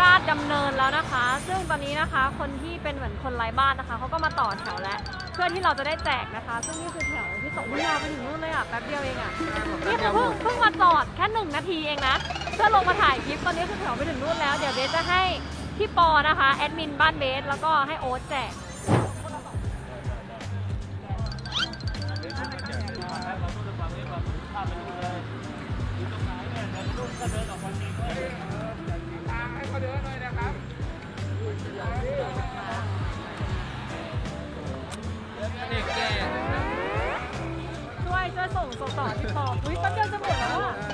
ราชดำเนินแล้วนะคะ ซึ่งตอนนี้นะคะคนที่เป็นเหมือนคนไร้บ้านนะคะเขาก็มาต่อแถวแล้ว เพื่อที่เราจะได้แจกนะคะ ซึ่งนี่คือแถวที่ส่งยาวไปถึงนู่นเลยอะแป๊บเดียวเองอะนี่เขาเพิ่งเพิ่งมาจอดแค่หนึ่งนาทีเองนะเพื่อลงมาถ่ายคลิปตอนนี้คือแถวไปถึงนู่นแล้วเดี๋ยวเบสจะให้พี่ปอนะคะแอดมินบ้านเบสแล้วก็ให้โอ๊ตแจก 该送送到去泡，不会关掉这么冷啊。